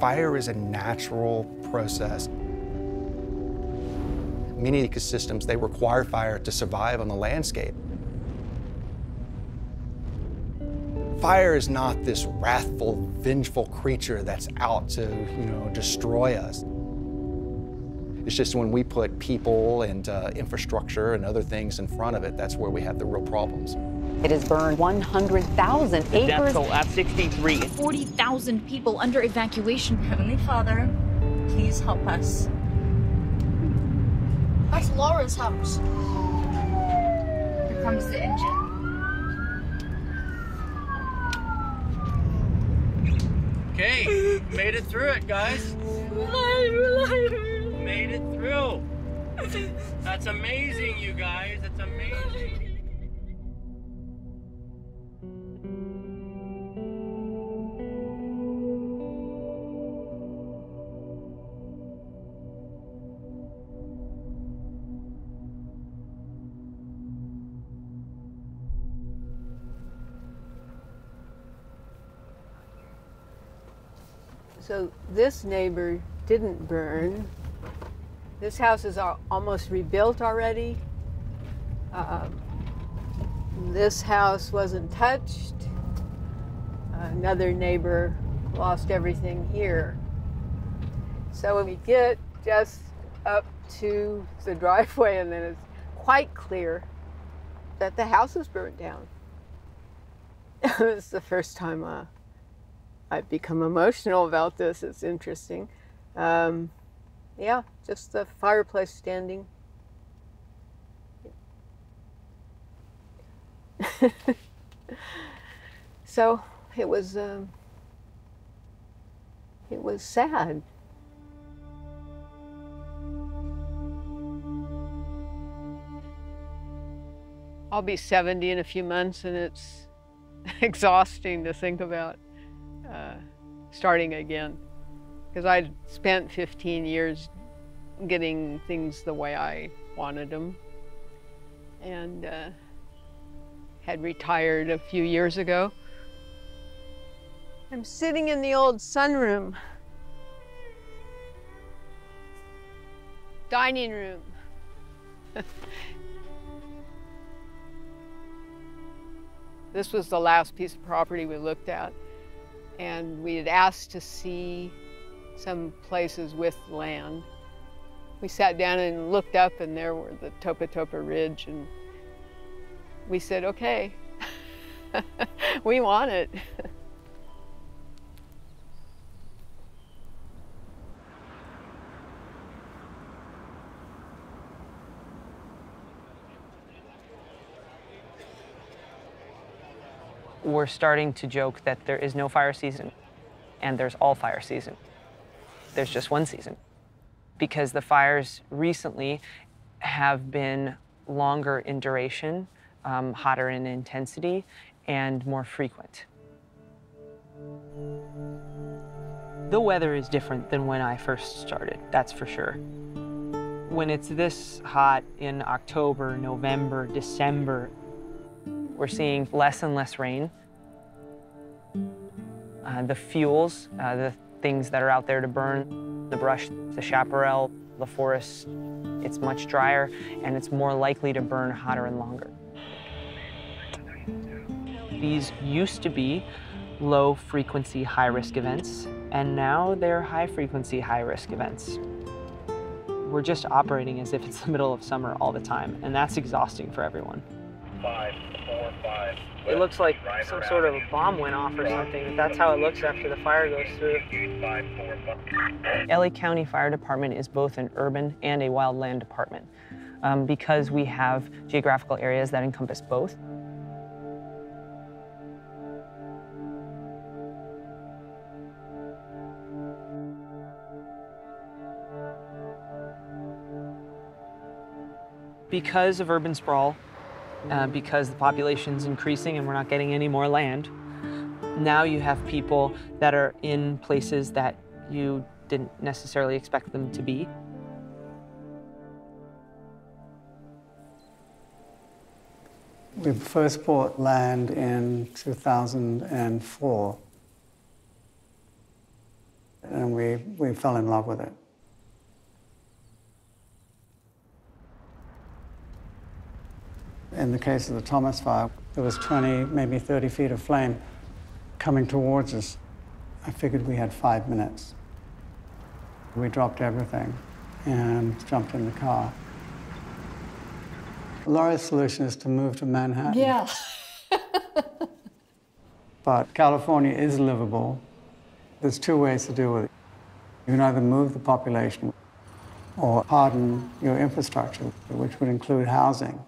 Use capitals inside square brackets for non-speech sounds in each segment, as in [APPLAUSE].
Fire is a natural process. Many ecosystems, they require fire to survive on the landscape. Fire is not this wrathful, vengeful creature that's out to, you know, destroy us. It's just when we put people and uh, infrastructure and other things in front of it, that's where we have the real problems. It has burned 100,000 acres. Death toll at 63. 40,000 people under evacuation. Heavenly Father, please help us. That's Laura's house. Here comes the engine. Okay, made it through it, guys. Made it through. That's amazing, you guys. That's amazing. So this neighbor didn't burn. This house is almost rebuilt already. Um, this house wasn't touched. Another neighbor lost everything here. So when we get just up to the [LAUGHS] driveway, and then it's quite clear that the house is burned down. [LAUGHS] it's the first time uh, I've become emotional about this. It's interesting. Um, yeah, just the fireplace standing. [LAUGHS] so it was. Um, it was sad. I'll be 70 in a few months, and it's [LAUGHS] exhausting to think about starting again. Because I'd spent 15 years getting things the way I wanted them, and uh, had retired a few years ago. I'm sitting in the old sunroom, dining room. [LAUGHS] this was the last piece of property we looked at and we had asked to see some places with land. We sat down and looked up, and there were the Topa Topa Ridge, and we said, okay, [LAUGHS] we want it. [LAUGHS] we're starting to joke that there is no fire season and there's all fire season. There's just one season. Because the fires recently have been longer in duration, um, hotter in intensity, and more frequent. The weather is different than when I first started, that's for sure. When it's this hot in October, November, December, we're seeing less and less rain. Uh, the fuels, uh, the things that are out there to burn, the brush, the chaparral, the forest, it's much drier and it's more likely to burn hotter and longer. These used to be low frequency, high risk events, and now they're high frequency, high risk events. We're just operating as if it's [LAUGHS] the middle of summer all the time, and that's exhausting for everyone. Five, four, five. It looks like some sort of a bomb went off or something. That's how it looks after the fire goes through. LA County Fire Department is both an urban and a wildland department um, because we have geographical areas that encompass both. Because of urban sprawl, uh, because the population's increasing and we're not getting any more land. Now you have people that are in places that you didn't necessarily expect them to be. We first bought land in 2004. And we, we fell in love with it. In the case of the Thomas fire, there was 20, maybe 30 feet of flame coming towards us. I figured we had five minutes. We dropped everything and jumped in the car. Laura's solution is to move to Manhattan. Yeah. [LAUGHS] but California is livable. There's two ways to deal with it. You can either move the population or harden your infrastructure, which would include housing.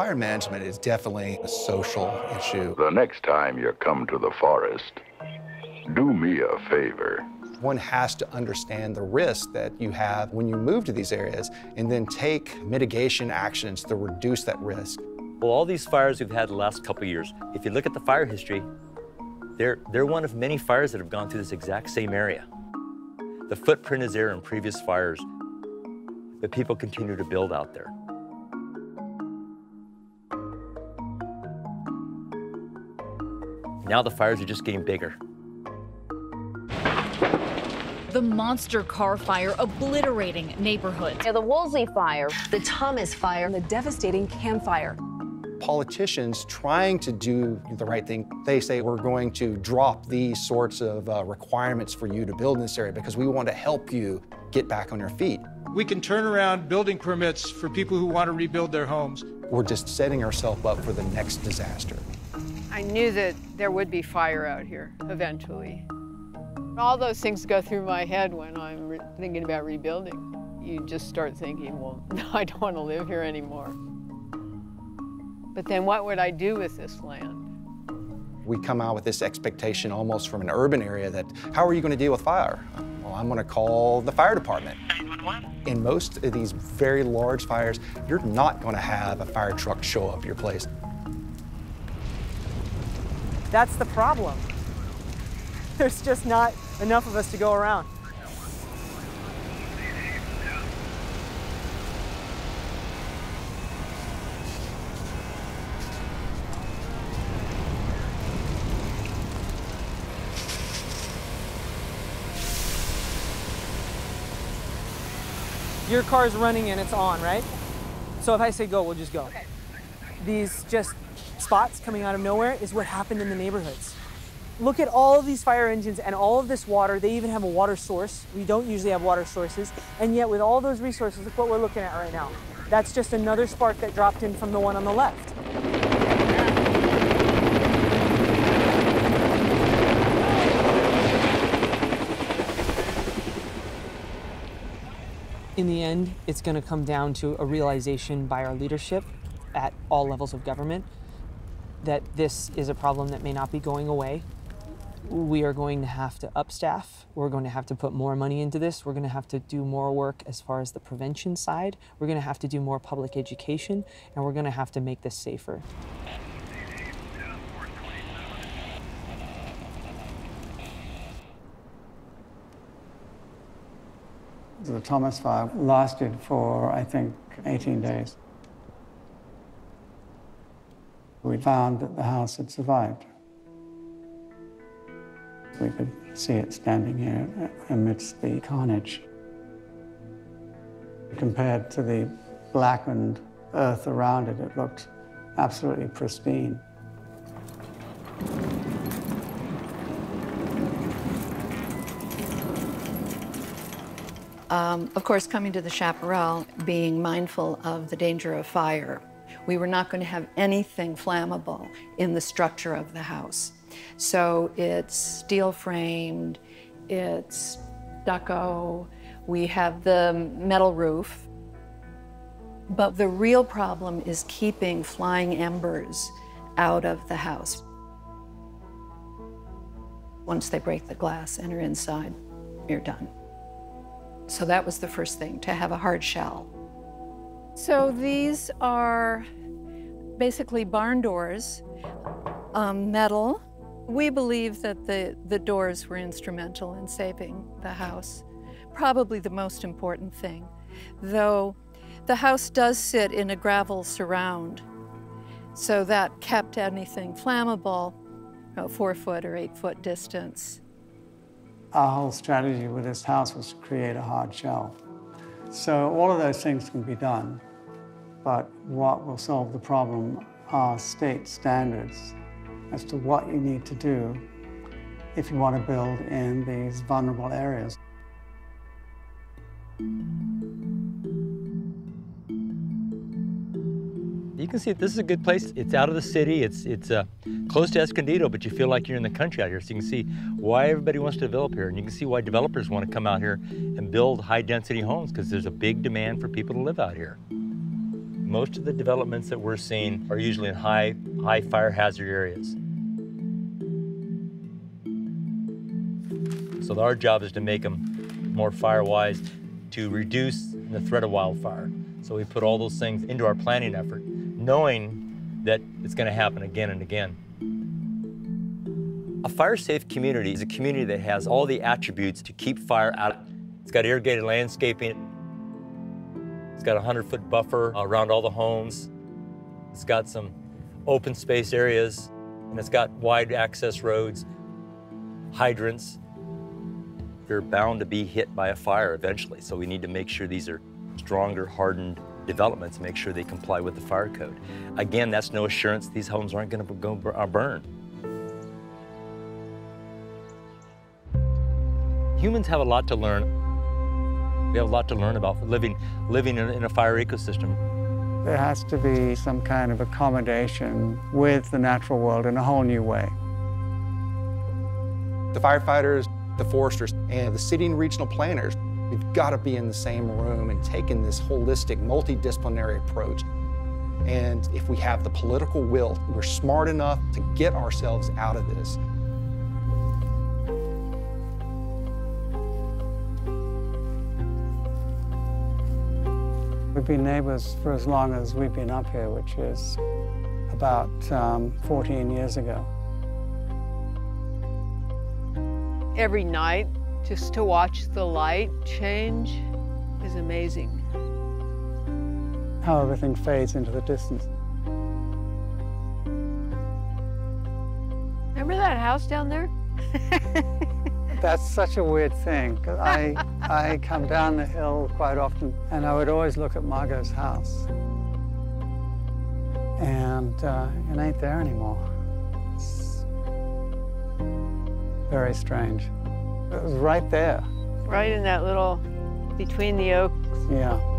Fire management is definitely a social issue. The next time you come to the forest, do me a favor. One has to understand the risk that you have when you move to these areas and then take mitigation actions to reduce that risk. Well, all these fires we've had the last couple years, if you look at the fire history, they're, they're one of many fires that have gone through this exact same area. The footprint is there in previous fires, but people continue to build out there. Now the fires are just getting bigger. The monster Carr fire obliterating neighborhoods. Yeah, the Woolsey fire, the Thomas fire, and the devastating Camp fire. Politicians trying to do the right thing, they say we're going to drop these sorts of uh, requirements for you to build in this area because we want to help you get back on your feet. We can turn around building permits for people who want to rebuild their homes. We're just setting ourselves up for the next disaster. I knew that there would be fire out here eventually. All those things go through my head when I'm thinking about rebuilding. You just start thinking, well, [LAUGHS] I don't want to live here anymore. But then what would I do with this land? We come out with this expectation almost from an urban area that, how are you going to deal with fire? Well, I'm going to call the fire department. In most of these very large fires, you're not going to have a fire truck show up your place. That's the problem. There's just not enough of us to go around. Your car's running and it's on, right? So if I say go, we'll just go. Okay. These just spots coming out of nowhere is what happened in the neighborhoods. Look at all of these fire engines and all of this water. They even have a water source. We don't usually have water sources. And yet with all those resources, look what we're looking at right now. That's just another spark that dropped in from the one on the left. In the end, it's going to come down to a realization by our leadership at all levels of government that this is a problem that may not be going away. We are going to have to upstaff. We're going to have to put more money into this. We're going to have to do more work as far as the prevention side. We're going to have to do more public education, and we're going to have to make this safer. The Thomas fire lasted for, I think, 18 days we found that the house had survived. We could see it standing here amidst the carnage. Compared to the blackened earth around it, it looked absolutely pristine. Um, of course, coming to the chaparral, being mindful of the danger of fire, we were not going to have anything flammable in the structure of the house. So it's steel framed, it's stucco, we have the metal roof. But the real problem is keeping flying embers out of the house. Once they break the glass and are inside, you're done. So that was the first thing, to have a hard shell. So these are basically barn doors, um, metal. We believe that the, the doors were instrumental in saving the house. Probably the most important thing, though the house does sit in a gravel surround. So that kept anything flammable, know, four foot or eight foot distance. Our whole strategy with this house was to create a hard shell. So all of those things can be done, but what will solve the problem are state standards as to what you need to do if you want to build in these vulnerable areas. You can see this is a good place. It's out of the city. It's it's uh, close to Escondido, but you feel like you're in the country out here. So you can see why everybody wants to develop here, and you can see why developers want to come out here and build high-density homes because there's a big demand for people to live out here. Most of the developments that we're seeing are usually in high high fire hazard areas. So our job is to make them more fire-wise to reduce the threat of wildfire. So we put all those things into our planning effort knowing that it's going to happen again and again. A fire-safe community is a community that has all the attributes to keep fire out. It's got irrigated landscaping. It's got a 100-foot buffer around all the homes. It's got some open space areas, and it's got wide access roads, hydrants. They're bound to be hit by a fire eventually, so we need to make sure these are stronger, hardened developments, make sure they comply with the fire code. Again, that's no assurance these homes aren't going to go uh, burn. Humans have a lot to learn. We have a lot to learn about living, living in, in a fire ecosystem. There has to be some kind of accommodation with the natural world in a whole new way. The firefighters, the foresters, and the city and regional planners We've got to be in the same room and taking this holistic, multidisciplinary approach. And if we have the political will, we're smart enough to get ourselves out of this. We've been neighbors for as long as we've been up here, which is about um, 14 years ago. Every night just to watch the light change is amazing. How everything fades into the distance. Remember that house down there? [LAUGHS] That's such a weird thing. I, [LAUGHS] I come down the hill quite often, and I would always look at Margot's house. And uh, it ain't there anymore. It's very strange. It was right there. Right in that little, between the oaks. Yeah.